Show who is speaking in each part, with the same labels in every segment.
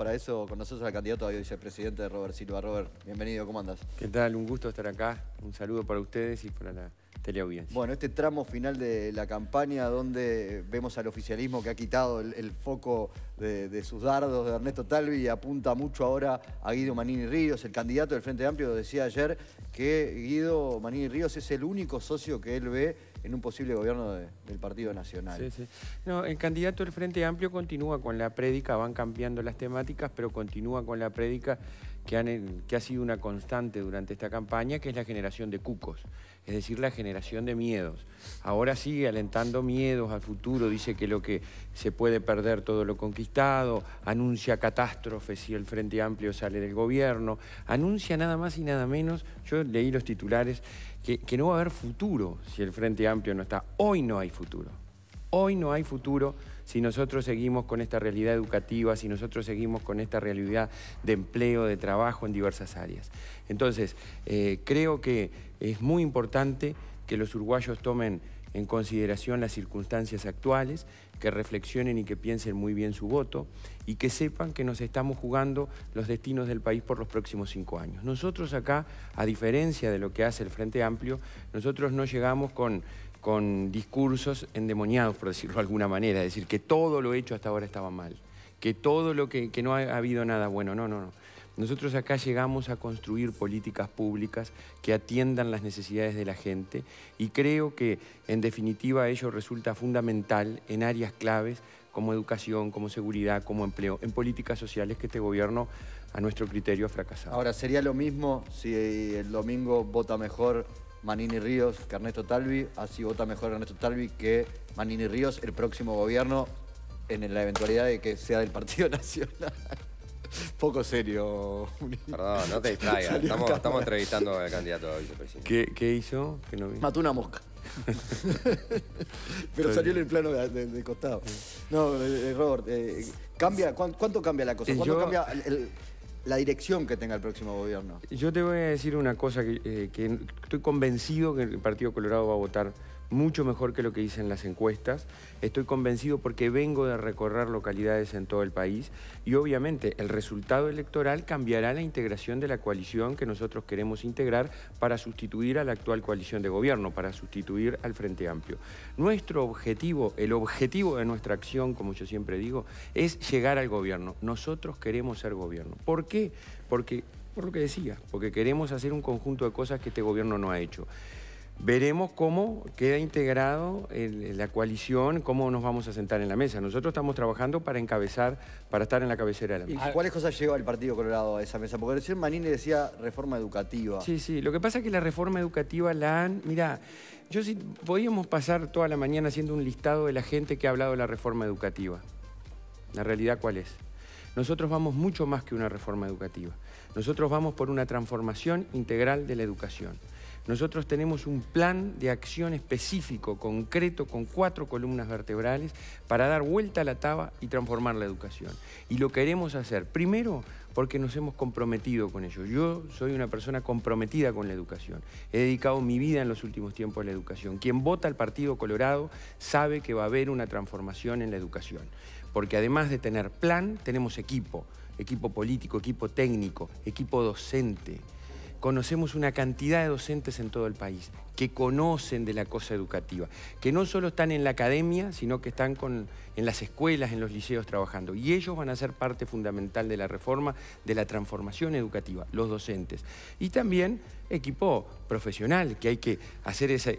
Speaker 1: para eso con nosotros al candidato a vicepresidente de Robert Silva. Robert, bienvenido, ¿cómo andas?
Speaker 2: ¿Qué tal? Un gusto estar acá. Un saludo para ustedes y para la teleaudiencia.
Speaker 1: Bueno, este tramo final de la campaña donde vemos al oficialismo que ha quitado el, foco de, sus dardos de Ernesto Talvi y apunta mucho ahora a Guido Manini Ríos, el candidato del Frente Amplio decía ayer que Guido Manini Ríos es el único socio que él ve en un posible gobierno del Partido Nacional.
Speaker 2: Sí, sí. No, el candidato del Frente Amplio continúa con la prédica, van cambiando las temáticas, pero continúa con la prédica que, que ha sido una constante durante esta campaña, que es la generación de cucos, es decir, la generación de miedos. Ahora sigue alentando miedos al futuro, dice que lo que se puede perder todo lo conquistado, anuncia catástrofes si el Frente Amplio sale del gobierno, anuncia nada más y nada menos, yo leí los titulares, que no va a haber futuro si el Frente Amplio no está. Hoy no hay futuro. Hoy no hay futuro si nosotros seguimos con esta realidad educativa, si nosotros seguimos con esta realidad de empleo, de trabajo en diversas áreas. Entonces, eh, creo que es muy importante que los uruguayos tomen en consideración las circunstancias actuales, que reflexionen y que piensen muy bien su voto y que sepan que nos estamos jugando los destinos del país por los próximos cinco años. Nosotros acá, a diferencia de lo que hace el Frente Amplio, nosotros no llegamos con con discursos endemoniados, por decirlo de alguna manera, es decir, que todo lo hecho hasta ahora estaba mal, que todo lo que, no ha, habido nada bueno, no, no, no. Nosotros acá llegamos a construir políticas públicas que atiendan las necesidades de la gente y creo que en definitiva ello resulta fundamental en áreas claves como educación, como seguridad, como empleo, en políticas sociales que este gobierno a nuestro criterio ha fracasado.
Speaker 1: Ahora, ¿sería lo mismo si el domingo vota mejor Manini Ríos que Ernesto Talvi, así vota mejor Ernesto Talvi que Manini Ríos el próximo gobierno en la eventualidad de que sea del Partido Nacional. Poco serio.
Speaker 3: Perdón, no te distraigas. Estamos, entrevistando al candidato a vicepresidente.
Speaker 2: ¿Qué, hizo?
Speaker 1: no Mató una mosca. Pero salió en el plano de, costado. No, eh, Robert, eh, cambia, ¿cuánto, cambia la cosa? ¿Cuánto cambia el, la dirección que tenga el próximo gobierno.
Speaker 2: Yo te voy a decir una cosa que, eh, que estoy convencido que el Partido Colorado va a votar mucho mejor que lo que dicen las encuestas. Estoy convencido porque vengo de recorrer localidades en todo el país y obviamente el resultado electoral cambiará la integración de la coalición que nosotros queremos integrar para sustituir a la actual coalición de gobierno, para sustituir al Frente Amplio. Nuestro objetivo, el objetivo de nuestra acción, como yo siempre digo, es llegar al gobierno. Nosotros queremos ser gobierno. ¿Por qué? Porque, por lo que decía, porque queremos hacer un conjunto de cosas que este gobierno no ha hecho. Veremos cómo queda integrado la coalición, cómo nos vamos a sentar en la mesa. Nosotros estamos trabajando para encabezar, para estar en la cabecera de la mesa.
Speaker 1: ¿Y cuáles cosas lleva el Partido Colorado a esa mesa? Porque recién Manini decía reforma educativa.
Speaker 2: Sí, sí. Lo que pasa es que la reforma educativa la han... Mira, yo sí, podíamos pasar toda la mañana haciendo un listado de la gente que ha hablado de la reforma educativa. La realidad, ¿cuál es? Nosotros vamos mucho más que una reforma educativa. Nosotros vamos por una transformación integral de la educación. Nosotros tenemos un plan de acción específico, concreto, con cuatro columnas vertebrales para dar vuelta a la taba y transformar la educación. Y lo queremos hacer, primero, porque nos hemos comprometido con ello. Yo soy una persona comprometida con la educación. He dedicado mi vida en los últimos tiempos a la educación. Quien vota al Partido Colorado sabe que va a haber una transformación en la educación. Porque además de tener plan, tenemos equipo. Equipo político, equipo técnico, equipo docente conocemos una cantidad de docentes en todo el país que conocen de la cosa educativa, que no solo están en la academia, sino que están en las escuelas, en los liceos trabajando. Y ellos van a ser parte fundamental de la reforma, de la transformación educativa, los docentes. Y también equipo profesional, que hay que hacer esa,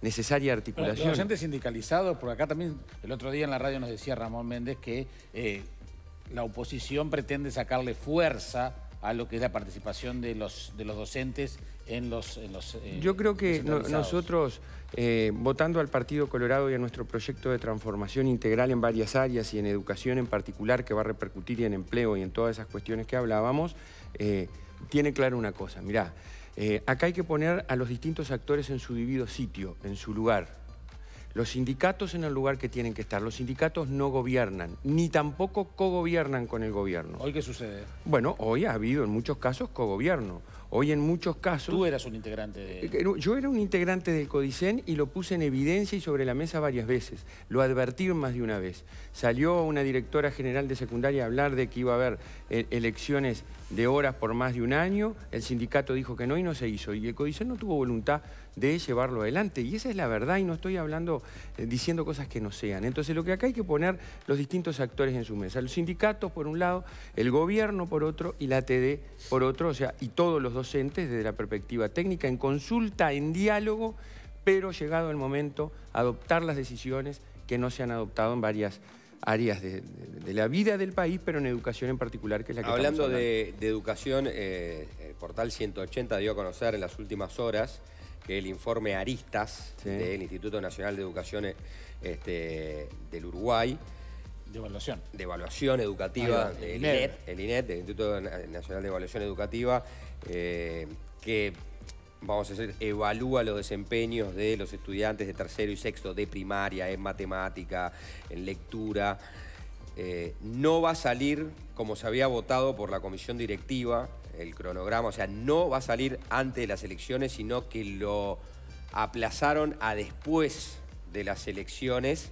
Speaker 2: necesaria articulación.
Speaker 4: los docentes sindicalizados, por acá también, el otro día en la radio nos decía Ramón Méndez que eh, la oposición pretende sacarle fuerza a lo que es la participación de los, de los docentes en los...
Speaker 2: Eh, Yo creo que nosotros, eh, votando al Partido Colorado y a nuestro proyecto de transformación integral en varias áreas y en educación en particular, que va a repercutir en empleo y en todas esas cuestiones que hablábamos, eh, tiene claro una cosa, mirá, acá hay que poner a los distintos actores en su debido sitio, en su lugar. Los sindicatos en el lugar que tienen que estar. Los sindicatos no gobiernan, ni tampoco cogobiernan con el gobierno.
Speaker 4: ¿Hoy qué sucede?
Speaker 2: Bueno, hoy ha habido en muchos casos cogobierno. Hoy en muchos casos...
Speaker 4: Tú eras un integrante de... Eh,
Speaker 2: yo era un integrante del Codicen y lo puse en evidencia y sobre la mesa varias veces. Lo advertí más de una vez. Salió una directora general de secundaria a hablar de que iba a haber eh, elecciones de horas por más de un año, el sindicato dijo que no y no se hizo. Y el Codicen no tuvo voluntad de llevarlo adelante. Y esa es la verdad y no estoy hablando, eh, diciendo cosas que no sean. Entonces lo que acá hay que poner los distintos actores en su mesa. Los sindicatos por un lado, el gobierno por otro y la TD por otro, o sea, y todos los docentes desde la perspectiva técnica, en consulta, en diálogo, pero llegado el momento, adoptar las decisiones que no se han adoptado en varias áreas de, la vida del país, pero en educación en particular, que es la que
Speaker 3: hablando, hablando. De, de educación, eh, el portal 180 dio a conocer en las últimas horas que el informe Aristas del Instituto Nacional de Educación este, del Uruguay,
Speaker 4: de evaluación.
Speaker 3: De evaluación educativa del INET, el INET, del Instituto Nacional de Evaluación Educativa, eh, que, vamos a decir, evalúa los desempeños de los estudiantes de tercero y sexto de primaria en matemática, en lectura. Eh, no va a salir como se había votado por la comisión directiva el cronograma, o sea, no va a salir antes de las elecciones, sino que lo aplazaron a después de las elecciones.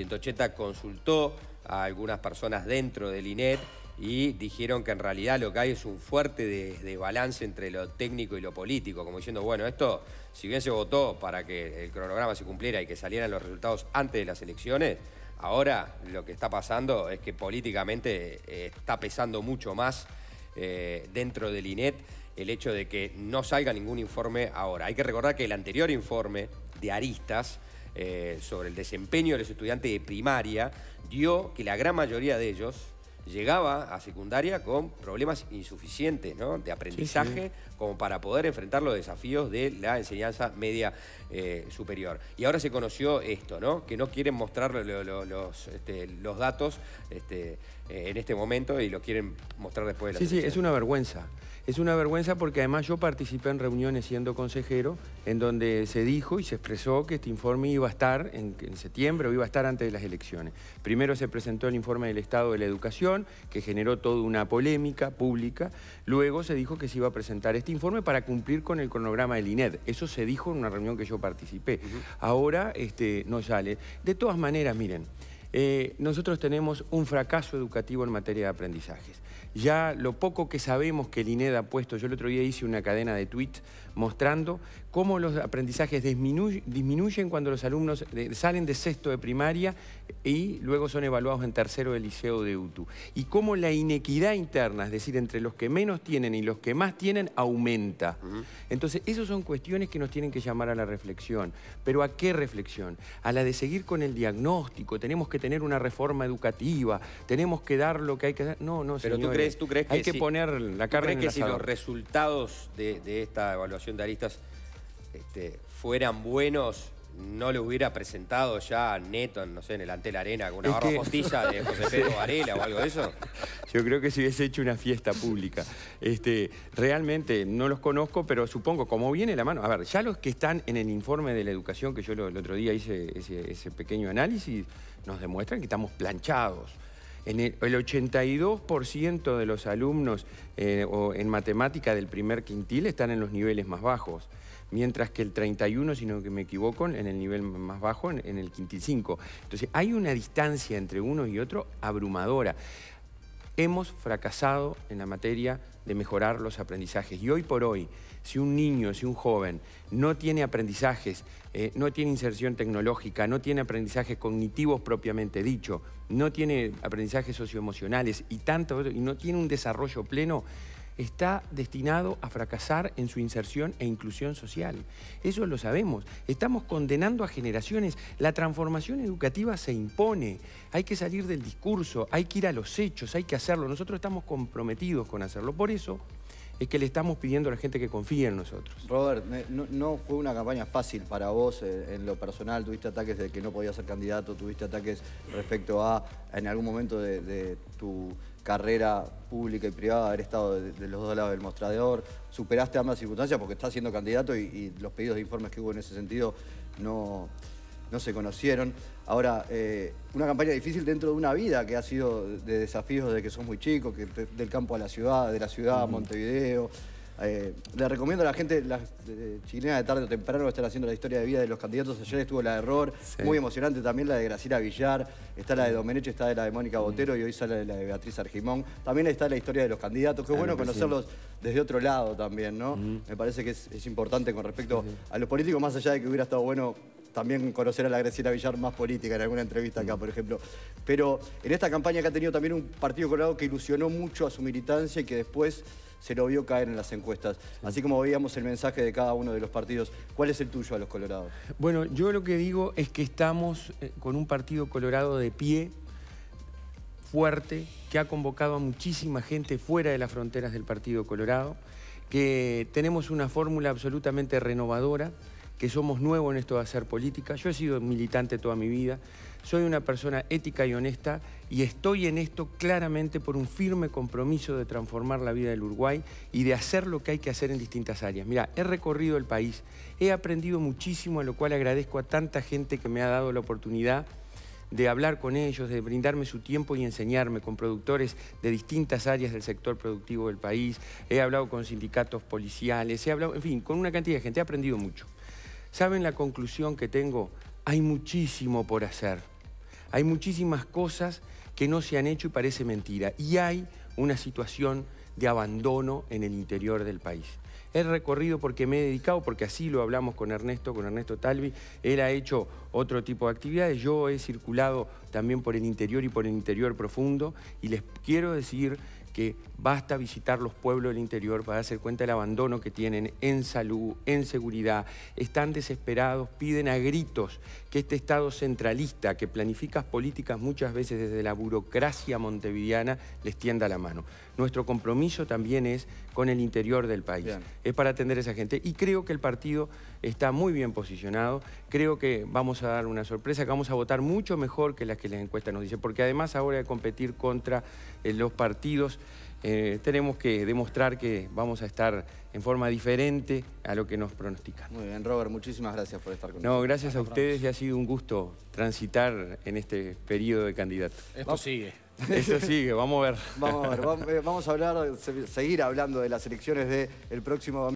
Speaker 3: 180 consultó a algunas personas dentro del INET y dijeron que en realidad lo que hay es un fuerte de, balance entre lo técnico y lo político, como diciendo, bueno, esto, si bien se votó para que el cronograma se cumpliera y que salieran los resultados antes de las elecciones, ahora lo que está pasando es que políticamente eh, está pesando mucho más eh, dentro del INET el hecho de que no salga ningún informe ahora. Hay que recordar que el anterior informe de Aristas eh, sobre el desempeño de los estudiantes de primaria dio que la gran mayoría de ellos llegaba a secundaria con problemas insuficientes de aprendizaje como para poder enfrentar los desafíos de la enseñanza media eh, superior. Y ahora se conoció esto, ¿no? que no quieren mostrar los, este, los datos este, eh, en este momento y lo quieren mostrar después de
Speaker 2: la Sí, sí, es una vergüenza. Es una vergüenza porque además yo participé en reuniones siendo consejero en donde se dijo y se expresó que este informe iba a estar en, septiembre o iba a estar antes de las elecciones. Primero se presentó el informe del Estado de la Educación, que generó toda una polémica pública. Luego se dijo que se iba a presentar este informe para cumplir con el cronograma del INED. Eso se dijo en una reunión que yo participé. Ahora este, no sale. De todas maneras, miren, eh, nosotros tenemos un fracaso educativo en materia de aprendizajes. Ya lo poco que sabemos que el INED ha puesto, yo el otro día hice una cadena de tweets mostrando cómo los aprendizajes disminuyen cuando los alumnos salen de sexto de primaria y luego son evaluados en tercero del liceo de UTU. Y cómo la inequidad interna, es decir, entre los que menos tienen y los que más tienen, aumenta. Entonces, esas son cuestiones que nos tienen que llamar a la reflexión. ¿Pero a qué reflexión? A la de seguir con el diagnóstico, tenemos que tener una reforma educativa, tenemos que dar lo que hay que dar. No, no,
Speaker 3: Pero tú crees, tú crees
Speaker 2: que hay que poner la carne
Speaker 3: en que si los resultados de, de esta evaluación de aristas este, fueran buenos, no lo hubiera presentado ya Neto, no sé, en el Antel Arena con una barra postilla de José Pedro Varela o algo de eso?
Speaker 2: Yo creo que si hubiese hecho una fiesta pública. Este, realmente no los conozco, pero supongo, como viene la mano, a ver, ya los que están en el informe de la educación, que yo el otro día hice ese, pequeño análisis, nos demuestran que estamos planchados. En el, 82% de los alumnos eh, en matemática del primer quintil están en los niveles más bajos mientras que el 31, si no me equivoco, en el nivel más bajo, en, el quintil 5. Entonces, hay una distancia entre uno y otro abrumadora. Hemos fracasado en la materia de mejorar los aprendizajes. Y hoy por hoy, si un niño, si un joven no tiene aprendizajes, eh, no tiene inserción tecnológica, no tiene aprendizajes cognitivos propiamente dicho, no tiene aprendizajes socioemocionales y tanto, y no tiene un desarrollo pleno, está destinado a fracasar en su inserción e inclusión social. Eso lo sabemos. Estamos condenando a generaciones. La transformación educativa se impone. Hay que salir del discurso, hay que ir a los hechos, hay que hacerlo. Nosotros estamos comprometidos con hacerlo. Por eso es que le estamos pidiendo a la gente que confíe en nosotros.
Speaker 1: Robert, no, fue una campaña fácil para vos eh, en lo personal, tuviste ataques de que no podías ser candidato, tuviste ataques respecto a, en algún momento de, tu carrera pública y privada, haber estado de, los dos lados del mostrador, superaste ambas circunstancias porque estás siendo candidato y los pedidos de informes que hubo en ese sentido no no se conocieron. Ahora, eh, una campaña difícil dentro de una vida que ha sido de desafíos desde que sos muy chico, que del campo a la ciudad, de la ciudad a Montevideo. Eh, le recomiendo a la gente, la chilena de tarde o temprano, estar haciendo la historia de vida de los candidatos. Ayer estuvo la de Error, muy emocionante también la de Graciela Villar, está la de Domenech, está la de Mónica Botero y hoy sale la de Beatriz Argimón. También está la historia de los candidatos, que es bueno conocerlos desde otro lado también, ¿no? Me parece que es, importante con respecto a los políticos, más allá de que hubiera estado bueno también conocer a la Graciela Villar más política en alguna entrevista acá, por ejemplo. Pero en esta campaña que ha tenido también un partido colorado que ilusionó mucho a su militancia y que después se lo vio caer en las encuestas. Así como veíamos el mensaje de cada uno de los partidos, ¿cuál es el tuyo a los colorados?
Speaker 2: Bueno, yo lo que digo es que estamos eh, con un partido colorado de pie, fuerte, que ha convocado a muchísima gente fuera de las fronteras del Partido Colorado, que tenemos una fórmula absolutamente renovadora, que somos nuevos en esto de hacer política. Yo he sido militante toda mi vida, soy una persona ética y honesta y estoy en esto claramente por un firme compromiso de transformar la vida del Uruguay y de hacer lo que hay que hacer en distintas áreas. Mira, he recorrido el país, he aprendido muchísimo, a lo cual agradezco a tanta gente que me ha dado la oportunidad de hablar con ellos, de brindarme su tiempo y enseñarme con productores de distintas áreas del sector productivo del país. He hablado con sindicatos policiales, he hablado, en fin, con una cantidad de gente, he aprendido mucho. ¿Saben la conclusión que tengo? Hay muchísimo por hacer. Hay muchísimas cosas que no se han hecho y parece mentira. Y hay una situación de abandono en el interior del país. He recorrido porque me he dedicado, porque así lo hablamos con Ernesto, con Ernesto Talvi. Él ha hecho otro tipo de actividades. Yo he circulado también por el interior y por el interior profundo. Y les quiero decir que basta visitar los pueblos del interior para darse cuenta del abandono que tienen en salud, en seguridad. Están desesperados, piden a gritos que este Estado centralista que planifica políticas muchas veces desde la burocracia montevideana les tienda la mano. Nuestro compromiso también es con el interior del país. Es para atender a esa gente. Y creo que el partido está muy bien posicionado. Creo que vamos a dar una sorpresa, que vamos a votar mucho mejor que las que la encuesta nos dice. Porque además ahora de competir contra eh, los partidos eh, tenemos que demostrar que vamos a estar en forma diferente a lo que nos pronostican.
Speaker 1: Muy bien, Robert, muchísimas gracias por estar con nosotros.
Speaker 2: No, gracias a ustedes y ha sido un gusto transitar en este periodo de candidato.
Speaker 4: Esto sigue.
Speaker 2: Esto sigue, vamos a ver.
Speaker 1: Vamos a ver, vamos, a hablar, seguir hablando de las elecciones del próximo